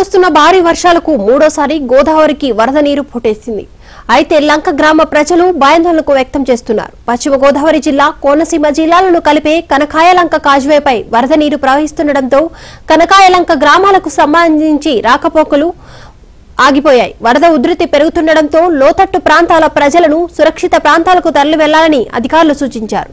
వస్తున్న భారీ వర్షాలకు మూడోసారి గోదావరికి వరద నీరు పుట్టేసింది. అయితే లంక గ్రామ ప్రజలు భయాందోళనకు వ్యక్తం చేస్తున్నారు. పశ్చిమ గోదావరి జిల్లా కోనసీమ జిల్లాలను కలిపే కనకాయలంక కాజ్వేపై వరద నీరు ప్రవహిస్తుండటంతో కనకాయలంక గ్రామాలకు సంబంధించి రాకపోకలు ఆగిపోయాయి. వరద ఉధృతి పెరుగుతుండటంతో లోతట్టు ప్రాంతాల ప్రజలను సురక్షిత ప్రాంతాలకు తరలి వెళ్ళాలని అధికారులు సూచించారు.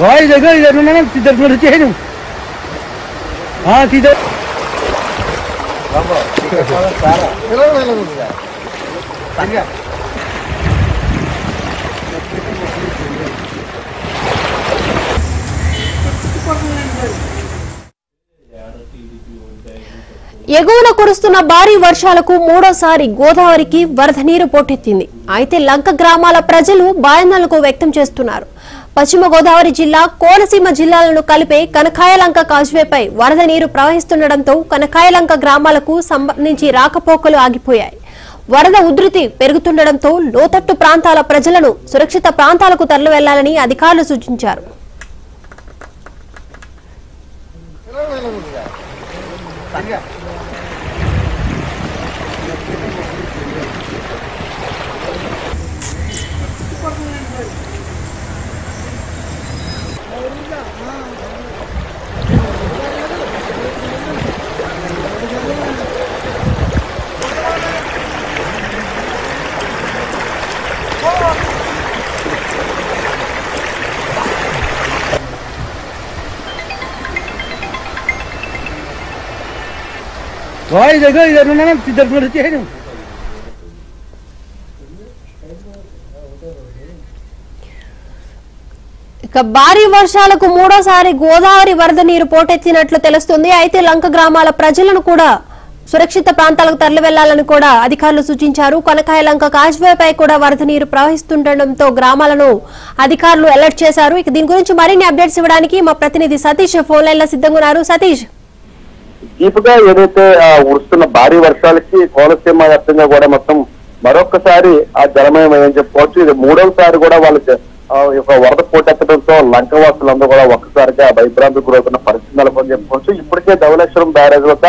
وايد أقل لأنه أنا نمت درت مرتين هنا ها في دور ఎగువన కురుస్తున్న భారీ వర్షాలకు మూడోసారి గోదావరికి వరద నీరు పోటెత్తింది. అయితే లంక గ్రామాల ప్రజలు భయాందోళనకు వ్యక్తం చేస్తున్నారు. పశ్చిమ గోదావరి జిల్లా కోనసీమ జిల్లాలను కలిపే కనకాయలంక కాజ్వేపై వరద నీరు ప్రవహిస్తుండటంతో కనకాయలంక గ్రామాలకు సంబంధించి రాకపోకలు ఆగిపోయాయి. వరద ఉధృతి పెరుగుతుండటంతో లోతట్టు ప్రాంతాల ప్రజలను సురక్షిత ప్రాంతాలకు తరలివెళ్ళాలని అధికారులు సూచించారు. Yeah. وايد قايد أنا نمت درب مرتين ఇక భారీ వర్షాలకు మూడోసారి గోదావరి వరద నీరు పోటెత్తినట్లు తెలుస్తుంది. అయితే లంక గ్రామాల ప్రజలను కూడా సురక్షిత ప్రాంతాలకు తరలి వెళ్ళాలని కూడా అధికారులు సూచించారు. కొనకాయ లంక కాజ్వేపై కూడా వరద నీరు ప్రవహిస్తుండటంతో గ్రామాలను అధికారులు అలర్ట్ చేశారు. ఇక దీని గురించి మరిన్ని అప్డేట్స్ ఇవ్వడానికి మా ప్రతినిధి సతీష్ ఫోన్ లైన్లో సిద్ధంగా ఉన్నారు. సతీష్. ఇప్పుడు ఏదైతే ఆ, భారీ వర్షాలకి కోనసీమ వ్యాప్తంగా కూడా మొత్తం మరొకసారి ఆ జలమయం అని చెప్పుకోవచ్చు. ఇది మూడవసారి కూడా వాళ్ళు యొక్క వరద పోటెత్తడంతో లంకవాసులందరూ కూడా ఒక్కసారిగా భయభ్రాంతి గురవుతున్న పరిస్థితి నెలకొని చెప్పుకోవచ్చు. ఇప్పటికే ధవలేశ్వరం బ్యారేజ్ వద్ద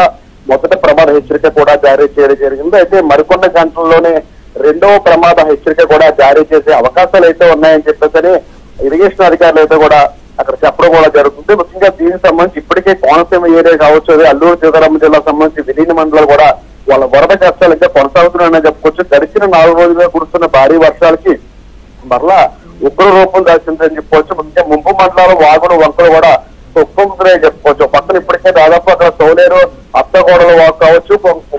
మొదట ప్రమాద హెచ్చరిక కూడా జారీ చేయడం జరిగింది. అయితే మరికొన్ని గంటల్లోనే రెండవ ప్రమాద హెచ్చరిక కూడా జారీ చేసే అవకాశాలు అయితే ఉన్నాయని చెప్పేసి ఇరిగేషన్ అధికారులు అయితే కూడా అక్కడ చెప్పడం కూడా జరుగుతుంది. ముఖ్యంగా దీనికి సంబంధించి ఇప్పటికే కోనసీమ ఏరియా కావచ్చు అదే అల్లూరు సీతారామ జిల్లా సంబంధించి విలీన మండలాలు కూడా వాళ్ళ వరద కష్టాలు ఇంకా కొనసాగుతున్నాయని చెప్పుకోవచ్చు. గడిచిన నాలుగు రోజులుగా కురుస్తున్న భారీ వర్షాలకి మరలా ఉగ్ర రూపం దాల్చిందని చెప్పుకోవచ్చు ముఖ్యంగా ముంపు మండలాలు వాగులు వంకలు కూడా ఉప్పొంగుతున్నాయని చెప్పుకోవచ్చు పక్కన ఇప్పటికే దాదాపు అక్కడ సోలేరు అత్తగోడలు వాగు కావచ్చు.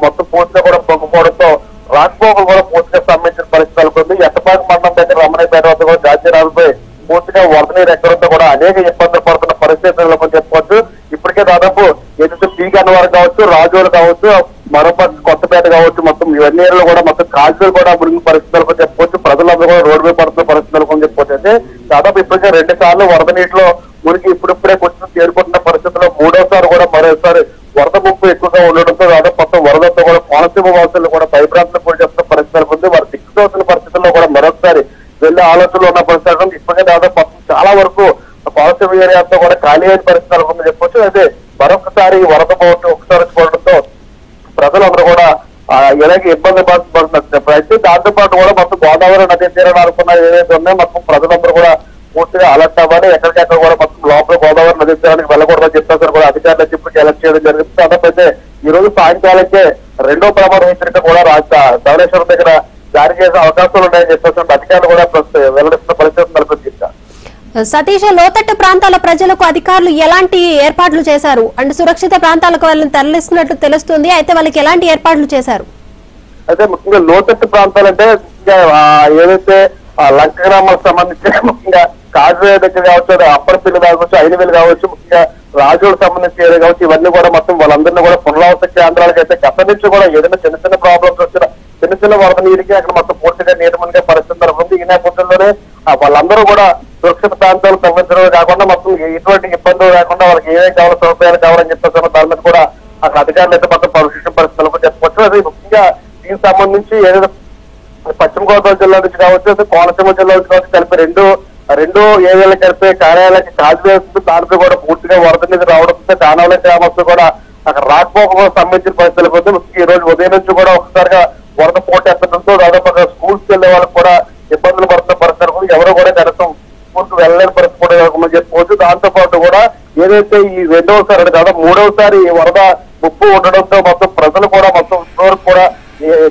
మొత్తం పూర్తిగా కూడా పొంగిపోవడంతో రాకపోకలు కూడా పూర్తిగా సంబంధించిన పరిస్థితులు ఉంది ఎట్టపాక మండలం దగ్గర రమణపేట వద్ద కూడా జాతీయాలపై పూర్తిగా వరద నీరు ఎక్కడంతో కూడా అనేక ఇబ్బందులు పడుతున్న పరిస్థితుల్లో చెప్పుకోవచ్చు ఇప్పటికే దాదాపు ఏదైతే పీ గన్నవరం కావచ్చు రాజోలు కావచ్చు మరోపక్క కొత్తపేట కావచ్చు మొత్తం ఇవన్నీ కూడా మొత్తం కాజులు కూడా మునిగిన పరిస్థితులకు చెప్పుకోవచ్చు ప్రజలందరూ కూడా రోడ్డు మీద పడుతున్న పరిస్థితులకు అని దాదాపు ఇప్పటికే రెండు సార్లు వరద నీటిలో మురికి ఇప్పుడిప్పుడే కొంచెం చేరుకుంటున్న పరిస్థితుల్లో మూడోసారి కూడా మరోసారి వరద ముప్పు ఎక్కువగా ఉండడంతో దాదాపు మొత్తం వరదతో కూడా కోనసీమ వాసులు కూడా భయభ్రాంతులు కూడా చేస్తున్న పరిస్థితులకు ఉంది వారు దిక్కుతోసిన పరిస్థితుల్లో కూడా మరొకసారి వెళ్ళే ఆలోచనలు ఉన్న పరిస్థితులు ఇప్పటికే దాదాపు మొత్తం చాలా వరకు కోనసీమ ఏరియాతో కూడా ఖాళీ అయిన పరిస్థితులు ఉందని చెప్పొచ్చు. అయితే మరొకసారి వరద పోవటం ఒకసారి చూడడంతో ప్రజలందరూ కూడా ఆ, ఇబ్బంది పడుతుంది అయితే దాంతో పాటు కూడా మొత్తం గోదావరి నది తీరాలు అనుకున్న ఏదైతే ఉన్నాయో మొత్తం ప్రజలందరూ కూడా పూర్తిగా అలర్ట్ అవ్వాలి. ఎక్కడికెక్కడ కూడా మొత్తం లోపల గోదావరి నది తీరానికి వెళ్ళకూడదని చెప్పేసి కూడా అధికారులు చెప్పి అలర్ట్ చేయడం జరిగింది. దాదాపు ఈ రోజు సాయంకాలంకే రెండో ప్రమాణ హెచ్చరిక కూడా రాష్ట్ర ధవళేశ్వరం దగ్గర జారీ చేసే అవకాశాలు ఉన్నాయని చెప్పేసి అధికారులు కూడా వెల్లడిస్తున్న పరిస్థితి సతీష్ లోతట్టు ప్రాంతాల ప్రజలకు అధికారులు ఎలాంటి ఏర్పాట్లు చేశారు? అండ్ సురక్షిత ప్రాంతాలకు వాళ్ళని తరలిస్తున్నట్లు తెలుస్తుంది. అయితే వాళ్ళకి ఎలాంటి ఏర్పాట్లు చేశారు? అయితే ముఖ్యంగా లోతట్టు ప్రాంతాలంటే ఏదైతే లంక గ్రామాలకు సంబంధించిన ముఖ్యంగా కాజువే దగ్గర కావచ్చు అప్పర్ అప్పరపిల్లి కావచ్చు ఐనవేలు కావచ్చు ముఖ్యంగా రాజులకు సంబంధించిన ఏరియా కావచ్చు ఇవన్నీ కూడా మొత్తం వాళ్ళందరినీ కూడా పునరావాస కేంద్రాలకు అయితే గత నుంచి కూడా ఏదైనా చిన్న చిన్న ప్రాబ్లమ్స్ వచ్చినా చిన్న చిన్న వరద నీరుకి అక్కడ మొత్తం పూర్తిగా నీరు మునిగే పరిస్థితి నెలకొంది ఈ నేపథ్యంలోనే వాళ్ళందరూ కూడా సురక్షిత ప్రాంతాలు తగ్గించడమే కాకుండా మొత్తం ఎటువంటి ఇబ్బందులు లేకుండా వాళ్ళకి ఏమేమి కావాలో సౌకర్యాలు కావాలని చెప్పేసి దాని మీద కూడా అక్కడ అధికారులు అయితే మొత్తం పరిశీలన కూడా చెప్పవచ్చు అది ముఖ్యంగా దీనికి సంబంధించి ఏదైనా పశ్చిమ గోదావరి జిల్లా నుంచి కావచ్చు కోనసీమ జిల్లా నుంచి కావచ్చు కలిపి రెండు రెండు ఏరియాలు కలిపి కార్యాలయానికి కాజు వేస్తుంది దానిపై కూడా పూర్తిగా వరద మీద రావడంతో దానవల గ్రామస్తులు కూడా అక్కడ రాకపోక సంబంధించిన పరిస్థితులు ఈ రోజు ఉదయం నుంచి కూడా ఒకసారిగా వరద పోటెత్తడంతో దాదాపు అక్కడ స్కూల్స్ వెళ్ళే వాళ్ళకి కూడా ఇబ్బందులు పడుతున్న పరిస్థితులు కూడా ఎవరు కూడా కనీసం స్కూల్కి వెళ్ళలేని పరిస్థితి కూడా చెప్పుకోవచ్చు దాంతో పాటు కూడా ఏదైతే ఈ రెండవసారి అంటే దాదాపు మూడవసారి వరద ముప్పు ఉండడంతో మొత్తం ప్రజలు కూడా మొత్తం ఇంతవరకు కూడా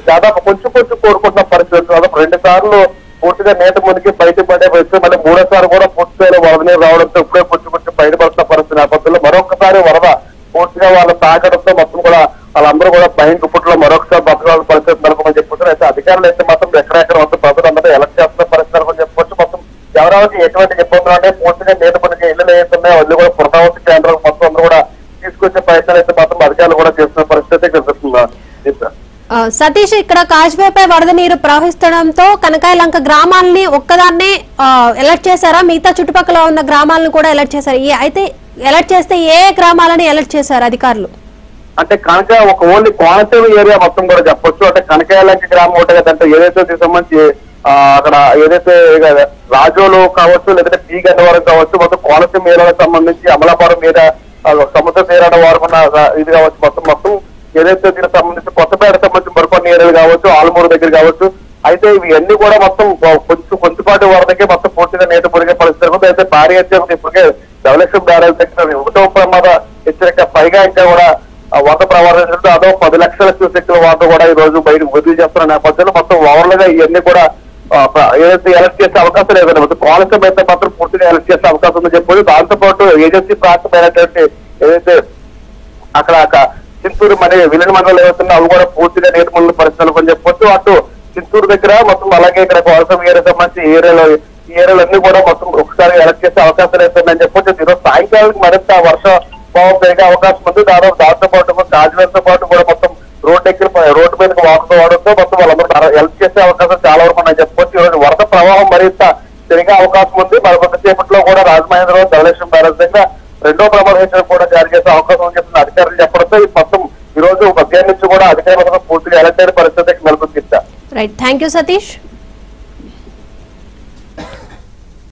దాదాపు కొంచెం కొంచెం కోరుకుంటున్న పరిస్థితి దాదాపు రెండు సార్లు పూర్తిగా నేత మునికి బయట పడే పరిస్థితి మళ్ళీ మూడోసారి కూడా పూర్తిగా వరద నీరు రావడంతో ఇప్పుడే కొంచెం కొంచెం బయటపడుతున్న పరిస్థితి నేపథ్యంలో మరొకసారి వరద పూర్తిగా వాళ్ళ తాగడంతో మొత్తం కూడా వాళ్ళందరూ కూడా భయం గుప్పట్లో మరొకసారి బతకాల్సిన పరిస్థితి నెలకొని చెప్పుకుంటారు అయితే అధికారులు అయితే మాత్రం ఎక్కడెక్కడ మొత్తం ప్రజలందరూ ఎలక్ట్ చేస్తున్న పరిస్థితి నెలకొని చెప్పుకోవచ్చు మొత్తం ఎవరెవరికి ఎటువంటి ఇబ్బందులు అంటే పూర్తిగా నేత పనికి ఇళ్ళు వేస్తున్నాయి వాళ్ళు కూడా పునరావృతి కేంద్రాలు మొత్తం అందరూ కూడా తీసుకొచ్చే ప్రయత్నాలు అయితే మాత్రం అధికారులు కూడా చేస్తున్న పరిస్థితి కనిపిస్తుంది. ఆ, సతీష్ ఇక్కడ కాశ్మీర్పై వరద నీరు ప్రవహిస్తడంతో కనకాయలంక గ్రామాలని ఒక్కదాన్నే ఆ, చేశారా? మిగతా చుట్టుపక్కల ఉన్న గ్రామాలను కూడా ఎలర్ట్ చేశారు? అయితే ఎలర్ట్ చేస్తే ఏ గ్రామాలని ఎలర్ట్ చేశారు అధికారులు? అంటే కనక ఒక ఓన్లీ కోనసీమ ఏరియా మొత్తం కూడా చెప్పొచ్చు. అంటే కనకాయలంక గ్రామం ఒకటే కదంటే ఏదైతే దీనికి సంబంధించి అక్కడ ఏదైతే రాజోలు కావచ్చు లేదంటే పీ గన్నవరం కావచ్చు మొత్తం కోనసీమ ఏరియాలకు సంబంధించి అమలాపురం మీద సముద్ర తీరాల వారుకున్న ఇది కావచ్చు మొత్తం మొత్తం ఏదైతే దీనికి సంబంధించి కొత్తపేట సంబంధించి మరికొన్ని ఏరియాలు కావచ్చు ఆలమూరు దగ్గర కావచ్చు. అయితే ఇవి అన్ని కూడా మొత్తం కొంచెం కొంచెంపాటి వరదకే మొత్తం పూర్తిగా నీటి మురిగే పరిస్థితి ఉంది. అయితే భారీ ఎత్తున ఇప్పటికే డెవలప్షన్ బ్యారెల్ దగ్గర ఒకటో ప్రమాద హెచ్చరిక పైగా ఇంకా కూడా వంద వరద ప్రవాహం అదో పది లక్షల క్యూసెక్ల వరద కూడా ఈ రోజు బయట వదిలి చేస్తున్న నేపథ్యంలో మొత్తం ఓవర్లు గా ఇవన్నీ కూడా ఏదైతే ఎలక్ట్ చేసే అవకాశం లేదన్నమాట మొత్తం కోనసీమ అయితే మాత్రం పూర్తిగా ఎలక్ట్ చేసే అవకాశం ఉందని చెప్పి దాంతోపాటు ఏజెన్సీ ప్రాంతమైనటువంటి ఏదైతే అక్కడ అక్కడ చింతూరు మరి విలన్ మండలం ఏవైతున్నా అవి కూడా పూర్తిగా నీటి పరిస్థితులు అని చెప్పొచ్చు. అటు చింతూరు దగ్గర మొత్తం అలాగే ఇక్కడ కోనసీమ ఏరియా సంబంధించి ఏరియాలో ఈ కూడా మొత్తం ఒకసారి ఎలక్ట్ చేసే అవకాశం లేదని చెప్పొచ్చు. ఈరోజు సాయంకాలానికి మరింత వర్షం భావం అవకాశం ఉంది. దాదాపు దాంతో పాటు కాజువేలతో పాటు కూడా మొత్తం రోడ్ దగ్గర రోడ్డు మీదకి వాకుతూ వాడంతో మొత్తం వాళ్ళందరూ హెల్ప్ చేసే అవకాశం చాలా వరకు ఉన్నాయి. చెప్పుకోవచ్చు ఈరోజు వరద ప్రవాహం మరింత పెరిగే అవకాశం ఉంది. మరి కొంతసేపట్లో కూడా రాజమహేంద్రరావు ధవళేశ్వరం బ్యారేజ్ దగ్గర రెండో ప్రమాద హెచ్చరిక కూడా జారీ చేసే అవకాశం అని చెప్పిన అధికారులు చెప్పడంతో ఈ మొత్తం ఈ రోజు మధ్యాహ్నం నుంచి కూడా అధికారులు పూర్తిగా ఎలక్ట్ అయిన పరిస్థితికి నెలకొంది. Right thank you Satish